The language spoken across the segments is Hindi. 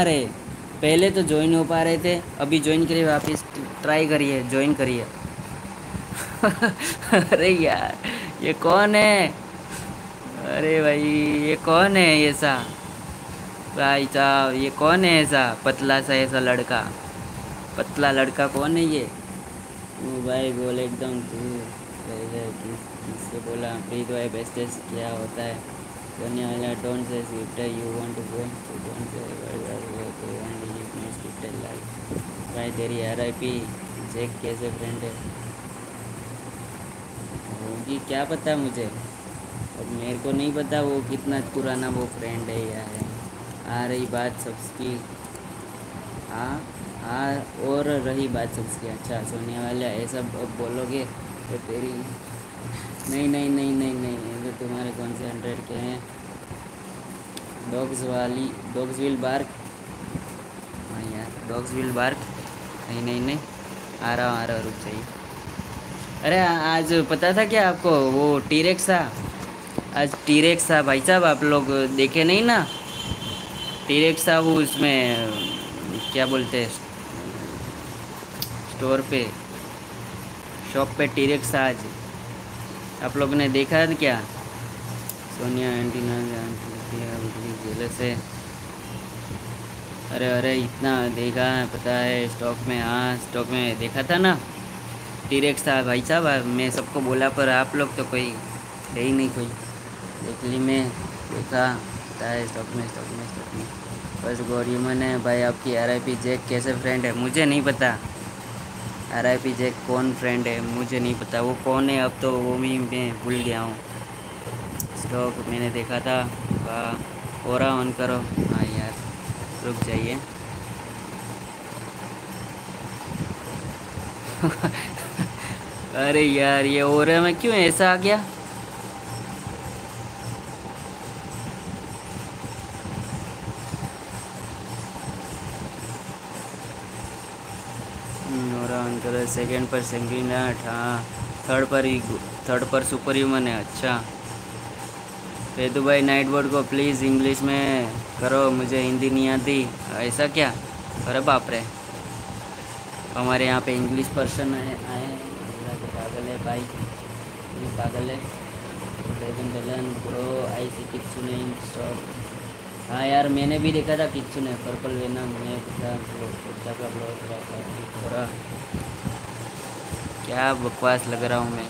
अरे, पहले तो ज्वाइन हो पा रहे थे, अभी ज्वाइन करिए वापस ट्राई करिए ज्वाइन करिए। अरे यार, ये कौन है? अरे भाई, ये कौन है ऐसा? भाई साहब, ये कौन है ऐसा? पतला सा ऐसा लड़का। पतला लड़का कौन है ये? वो भाई, बोले एकदम तू। किस किससे बोला? प्रीत भाई बेस्टेस क्या होता है? You want to go don't say only you swift life भाई तेरी आर आई पी चेक कैसे फ्रेंड है होगी क्या पता मुझे अब मेरे को नहीं पता वो कितना पुराना वो फ्रेंड है या है आ रही बात सबकी हाँ हाँ और रही बात सबकी अच्छा सोने वाले ऐसा बोलोगे तो तेरी नहीं नहीं नहीं नहीं नहीं तुम्हारे कौन से हंड्रेड के हैं? डॉग्स वाली डॉग्स विल बार्क हाँ यार डॉग्स विल बार्क नहीं नहीं नहीं। आ रहा हूँ, आ रहा हूँ, रुक जाइए। अरे आज पता था क्या आपको? वो टीरेक्स था। आज टीरेक्स था। भाई साहब, आप लोग देखे नहीं ना? टीरेक्स था वो उसमें, क्या बोलते हैं? स्टोर पे। शॉप पे टीरेक्स आज। आप लोग ने देखा था क्या? सोनिया एंटीना जेलस है अरे अरे, इतना देखा पता है स्टॉक में हाँ स्टॉक में देखा था ना? टीरेक्स था, भाई साहब मैं सबको बोला, पर आप लोग तो कोई है ही नहीं कोई। देख ली मैं, देखा, पता है स्टॉक में स्टॉक में स्टॉक में। बस गौरीमन है, भाई, आपकी आर आई पी जैक कैसे फ्रेंड है, मुझे नहीं पता। आर आई पी जैक कौन फ्रेंड है, मुझे नहीं पता, वो कौन है, अब तो वो भी मैं भूल गया हूँ। स्टॉक मैंने देखा था। और ऑन करो। हाँ यार, रुक जाइए। अरे यार, ये है मैं क्यों ऐसा आ गया? करो। सेकंड पर आठ हाँ थर्ड पर थर्ड पर सुपर ह्यूमन है अच्छा। वेदू भाई नाइट बोर्ड को प्लीज़ इंग्लिश में करो, मुझे हिंदी नहीं आती। ऐसा क्या? अरे बाप रे। हमारे यहाँ पे इंग्लिश पर्सन आए आए पागल है भाई। पागल है। ब्रो आई सी हाँ यार, मैंने भी देखा था किच्चू ने। पर्पल वेना मैं क्या बकवास लग रहा हूँ मैं।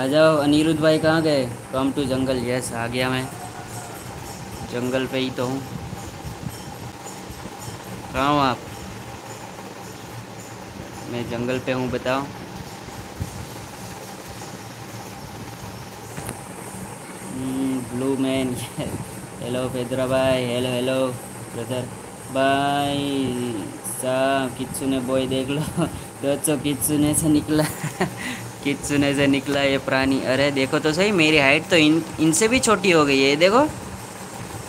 आ जाओ, अनिरुद्ध भाई कहाँ गए? कम टू जंगल, यस, आ गया मैं। जंगल पे ही तो हूँ। कहाँ हो आप? मैं जंगल पे हूँ, बताओ। ब्लू मैन, हेलो फेदरा भाई, हेलो हेलो, ब्रदर भाई साहब किच्चू ने बॉय देख लो। दोस्तों किच्चू ने से निकला। किच्चू से निकला ये प्राणी? अरे देखो तो सही, मेरी हाइट तो इन, इनसे भी छोटी हो गई है देखो।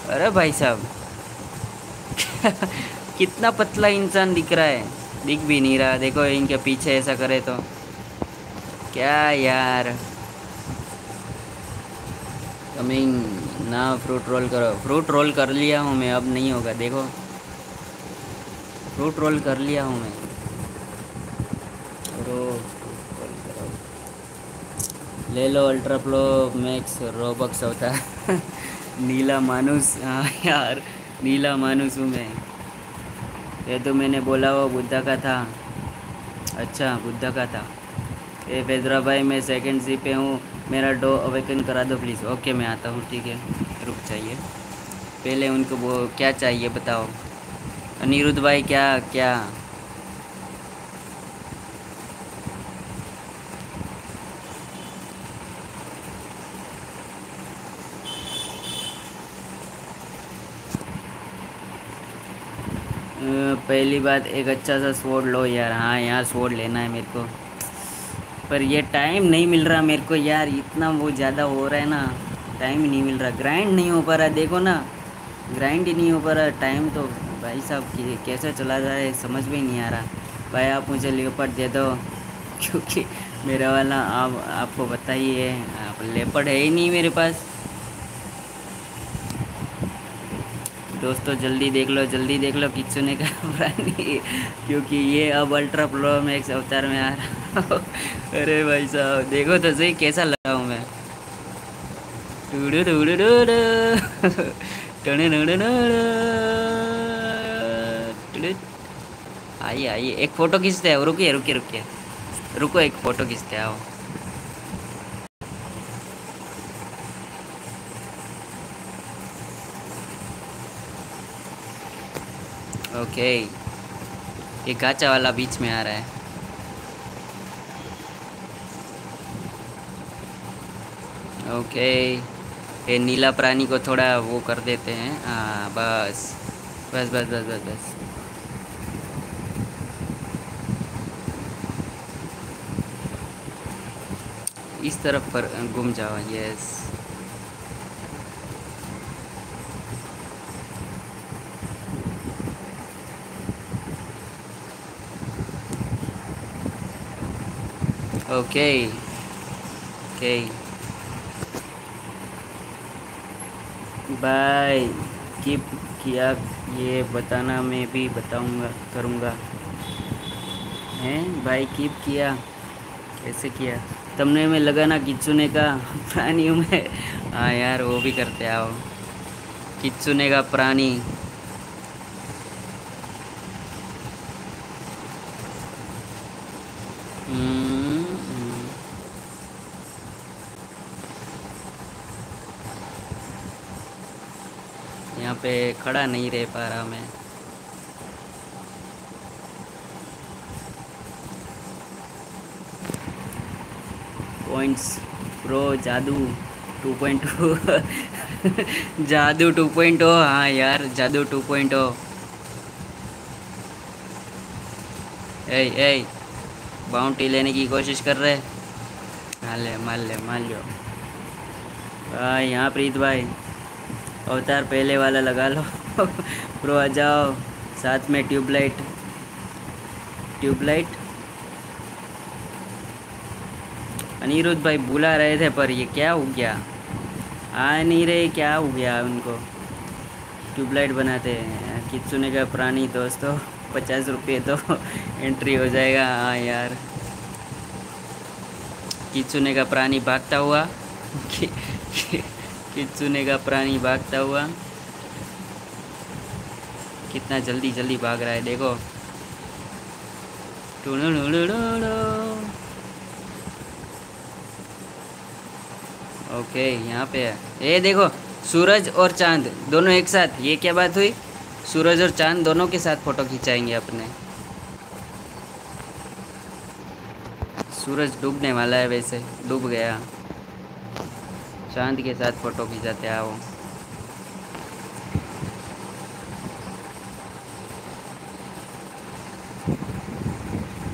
अरे भाई साहब। कितना पतला इंसान दिख रहा है। दिख भी नहीं रहा। देखो इनके पीछे ऐसा करे तो। क्या यार। कमिंग। ना फ्रूट रोल करो। फ्रूट रोल कर लिया हूँ मैं, अब नहीं होगा, देखो। फ्रूट रोल कर लिया हूँ मैं। ले लो अल्ट्रा प्लो मैक्स रोबक्स होता है नीला मानुस हाँ यार नीला मानुस हूँ मैं। ये तो मैंने बोला वो बुद्धा का था। अच्छा बुद्धा का था। ये फेदरा भाई, मैं सेकंड सी पे हूँ। मेरा डो अवेकन करा दो प्लीज़ ओके मैं आता हूँ, ठीक है। रुक चाहिए पहले उनको वो क्या चाहिए बताओ? अनिरुद्ध भाई, क्या क्या? पहली बात, एक अच्छा सा स्वोर्ड लो यार। हाँ यार स्वोर्ड लेना है मेरे को। पर ये टाइम नहीं मिल रहा मेरे को यार, इतना वो ज़्यादा हो रहा है ना। टाइम ही नहीं मिल रहा। ग्राइंड नहीं हो पा रहा, देखो ना। ग्राइंड ही नहीं हो पा रहा टाइम तो भाई साहब कैसे चला जा रहा है, समझ में नहीं आ रहा। भाई आप मुझे लेपर्ड दे दो, क्योंकि मेरा वाला आप, आपको पता ही है, आप लेपर्ड है ही नहीं मेरे पास। दोस्तों, जल्दी देख लो, जल्दी देख लो किचुने का प्राणी क्योंकि ये अब अल्ट्रा प्रो मैक्स अवतार में आ रहा अरे भाई साहब, देखो तो सही कैसा लगा हूँ मैं। टूडू टूडू टूडू। टने आइए आइए, एक फ़ोटो खींचते हैं। रुकिए रुकिए रुकिए। रुको, एक फ़ोटो खींचते आओ। ओके। ये गाचा वाला बीच में आ रहा है। ओके। ये नीला प्राणी को थोड़ा वो कर देते हैं। हाँ बस। बस बस बस बस बस। इस तरफ़ पर घूम जाओ yes okay okay bye keep किया ये बताना मैं भी बताऊँगा, करूँगा। हैं? भाई कीप किया। कैसे किया? तुमने में लगाना किचुने का प्राणियों में। हाँ यार, वो भी करते आओ। किचुने का प्राणी। हम्म। पे खड़ा नहीं रह पा रहा मैं। पॉइंट्स प्रो जादू 2.2 जादू 2.0 हाँ यार, जादू 2.0 ए ए बाउंटी लेने की कोशिश कर रहे मान ले मान ले मान लो भाई यहाँ प्रीत भाई। अवतार पहले वाला लगा लो। प्रो आ जाओ। साथ में ट्यूबलाइट। ट्यूबलाइट। अनिरुद्ध भाई बुला रहे थे, पर ये क्या हो गया? आ नहीं रहे, क्या हो गया उनको? ट्यूबलाइट बनाते हैं। किचुने का प्राणी दोस्तों, पचास रुपये तो एंट्री हो जाएगा। हाँ यार। किचुने का प्राणी भागता हुआ। किचुने का प्राणी भागता हुआ कितना जल्दी जल्दी भाग रहा है, देखो। ओके यहाँ पे है ये देखो सूरज और चाँद दोनों एक साथ ये क्या बात हुई सूरज और चाँद दोनों के साथ फ़ोटो खिंचाएँगे अपने सूरज डूबने वाला है वैसे डूब गया चाँद के साथ फ़ोटो खिंचाते आओ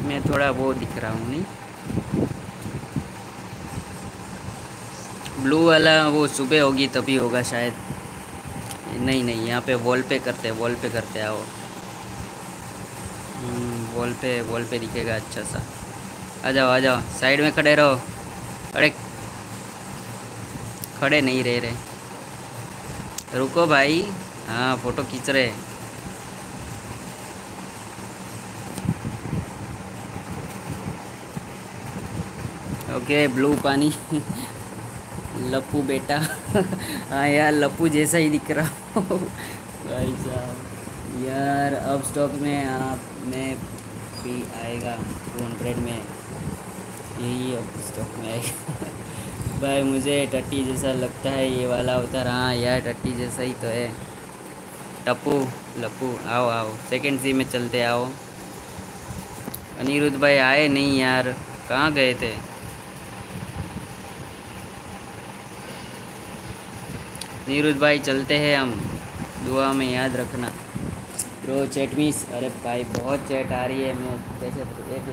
मैं थोड़ा वो दिख रहा हूँ, नहीं? ब्लू वाला वो सुबह होगी तभी होगा शायद। नहीं नहीं, यहाँ पे वॉल पे करते वॉल पे करते आओ। वॉल पे वॉल पे दिखेगा अच्छा सा। आ जाओ आ जाओ साइड में खड़े रहो। अरे खड़े नहीं रह रहे। रुको भाई। हाँ फ़ोटो खींच रहे। ओके, ब्लू पानी। लप्पू बेटा। हाँ यार, लप्पू जैसा ही दिख रहा भाई साहब, यार, अब स्टॉक में आप, में भी आएगा टू हंड्रेड में। यही अब स्टॉक में आएगा। भाई, मुझे टट्टी जैसा लगता है, ये वाला अवतार हाँ यार, टट्टी जैसा ही तो है। टप्पू, लप्पू, आओ आओ सेकंड सी में चलते, आओ। अनिरुद्ध भाई आए नहीं यार, कहाँ गए थे? नीरुद्ध भाई, चलते हैं हम, दुआ में याद रखना। ब्रो चैट मिस अरे भाई, बहुत चैट आ रही है, मैं कैसे एक